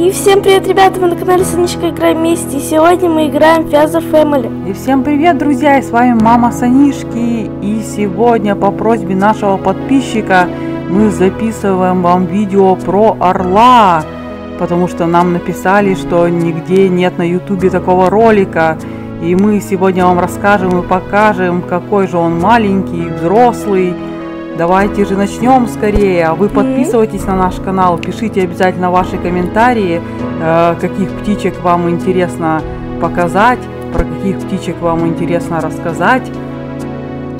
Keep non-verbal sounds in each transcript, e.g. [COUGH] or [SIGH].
И всем привет, ребята, вы на канале Санечка Играем вместе. И сегодня мы играем в Feather Family. И всем привет, друзья! И с вами мама Санишки. И сегодня по просьбе нашего подписчика мы записываем вам видео про орла. Потому что нам написали, что нигде нет на ютубе такого ролика. И мы сегодня вам расскажем и покажем, какой же он маленький, взрослый. Давайте же начнем скорее. А вы подписывайтесь на наш канал, пишите обязательно ваши комментарии, э, каких птичек вам интересно показать, про каких птичек вам интересно рассказать.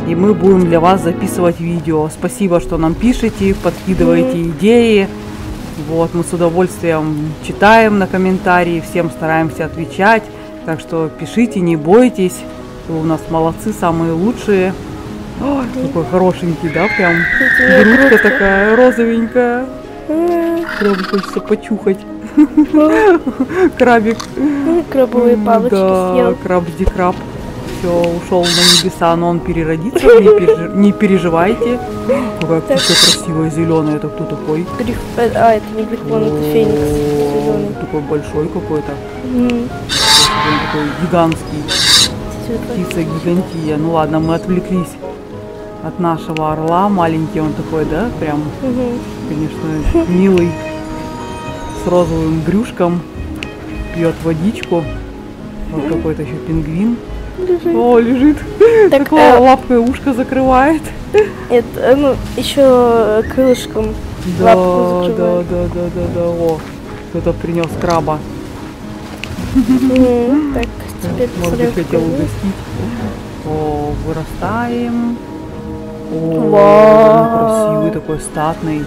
И мы будем для вас записывать видео. Спасибо, что нам пишете, подкидываете идеи. Вот, мы с удовольствием читаем на комментарии, всем стараемся отвечать. Так что пишите, не бойтесь. Вы у нас молодцы, самые лучшие. Ой, какой хорошенький, да, прям грудка такая розовенькая. М, Прям хочется почухать. [LAUGHS] Крабик. Крабовые палочки Да, съел. краб краб. Все, ушел на небеса, но он переродится, не, пережи- не переживайте. Какая птица красивая, зеленая, это кто такой? Гриф... э, А, это не грифон, это феникс зеленый. Такой большой какой-то. Он такой гигантский. Птица гигантия. Ну ладно, мы отвлеклись от нашего орла. Маленький он такой, да? Прям, Мгм. конечно, милый. С розовым брюшком. Пьет водичку. Вот какой-то еще пингвин. Лежит. О, лежит. Так, Такое э, лапкой ушко закрывает. это, э, ну, еще крылышком Да, лапку да, закрывает. да, да, да, да. О, кто-то принес краба. Мгм. Так, теперь Может хотел угостить. О, вырастаем. Вау. он красивый такой, статный.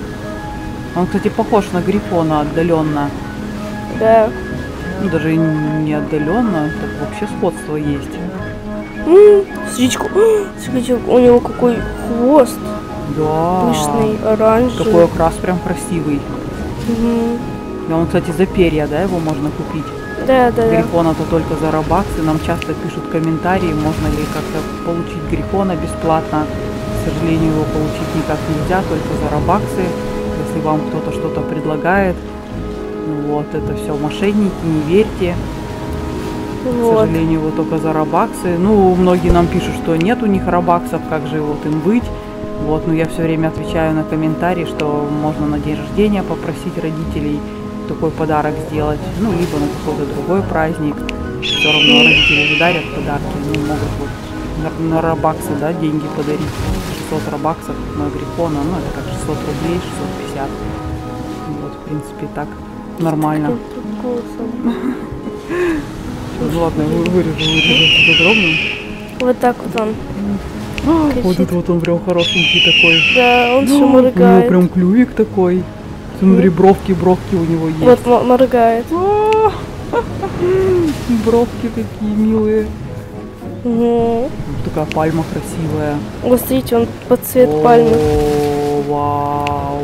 Он, кстати, похож на грифона отдаленно. Да. Ну, даже не отдаленно, так вообще сходство есть. М, [GASPS] Смотрите, у него какой хвост Да. пышный, оранжевый. Такой окрас прям красивый. Мгм. И он, кстати, за перья, да, его можно купить. Да, да, да. Грифона-то только за робаксы. Нам часто пишут комментарии, можно ли как-то получить грифона бесплатно. К сожалению, его получить никак нельзя, только за робаксы. Если вам кто-то что-то предлагает, вот это все мошенники, не верьте. К Вот. сожалению, вот только за робаксы. Ну, многие нам пишут, что нет у них робаксов, как же вот им быть. Вот, но я все время отвечаю на комментарии, что можно на день рождения попросить родителей такой подарок сделать, ну, либо на какой-то другой праздник. Все равно родители же дарят подарки, ну, могут вот на, на робаксы, да, деньги подарить. 600 робаксов на грифона, ну, это как 600 рублей, 650. Вот, в принципе, так нормально. Ладно, вы- вырежу, вырежу подробно. Вот так вот он. Вот Кричит. это вот он прям хорошенький такой. Да, он все У него моргает. прям клювик такой. Смотри, бровки, бровки у него есть. Вот моргает. О, [LAUGHS] Бровки такие милые. Угу. Такая пальма красивая. Вот смотрите, он под цвет О, пальмы. вау.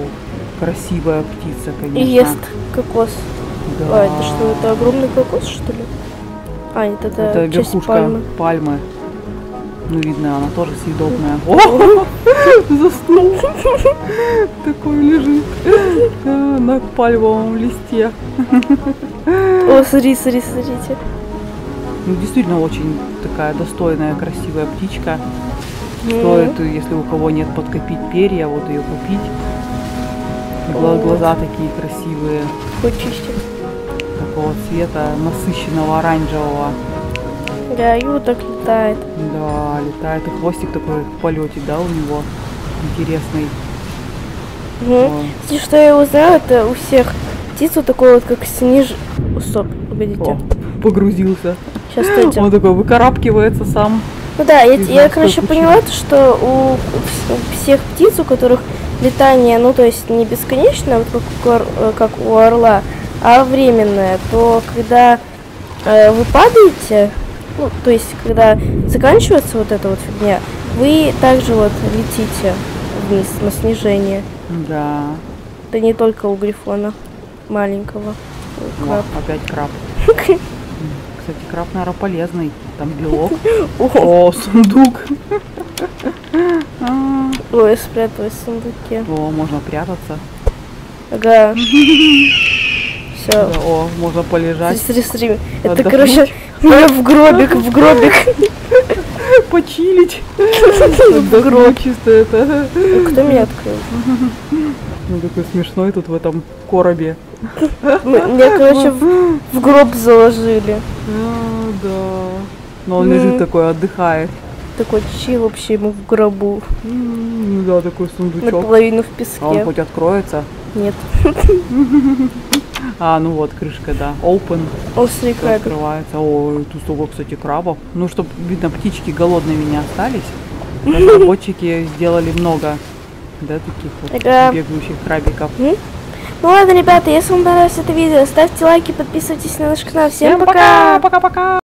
Красивая птица, конечно. И ест кокос. Да. А, это что, это огромный кокос, что ли? А, это, Это часть верхушка пальмы. пальмы. Ну, видно, она тоже съедобная. О, [LAUGHS] заснул. [LAUGHS] Такой лежит на пальмовом листе. [LAUGHS] О, смотри, смотри, смотрите. Ну, действительно, очень такая достойная, красивая птичка. Мгм. Стоит, если у кого нет подкопить перья, вот ее купить. Гла-. Глаза такие красивые, чистик. такого цвета, насыщенного оранжевого. Да, и вот так летает. Да, летает. И хвостик такой в полете, да, у него интересный. Угу. Кстати, что я узнала, это у всех птиц вот такой вот, как снеж... О, стоп, погодите. О, погрузился. Сейчас, стойте. Он такой выкарабкивается сам. Ну да, я, я, короче, поняла, то, что у вс- всех птиц, у которых летание, ну, то есть не бесконечное, вот как у, э, как у орла, а временное, то когда э, вы падаете, ну, то есть когда заканчивается вот эта вот фигня, вы также вот летите вниз на снижение. Да. Это не только у грифона маленького. у О, краб. опять краб. [LAUGHS] Кстати, краб, наверное, полезный. Там [LAUGHS] белок. О, сундук. [LAUGHS] А, Ой, спряталась в сундуке. О, можно прятаться. Ага. [LAUGHS] Все, о, можно полежать, это, короче, в гробик, в гробик. почилить. В гроб. Чисто это. Кто меня открыл? Ну, такой смешной тут в этом коробе. Меня, короче, в, гроб заложили. А, да. Но он лежит такой, отдыхает. Такой чил вообще ему в гробу. Ну да, такой сундучок. Наполовину в А он песке. хоть откроется? Нет. [LAUGHS] А, ну вот, крышка, да. Open. Острый крабик. открывается. Ой, тут столько, кстати, крабов. Ну, чтобы, видно, птички голодными не остались. [LAUGHS] Разработчики сделали много, да, таких вот Ага. бегающих крабиков. Ну ладно, ребята, если вам понравилось это видео, ставьте лайки, подписывайтесь на наш канал. Всем пока! Пока-пока!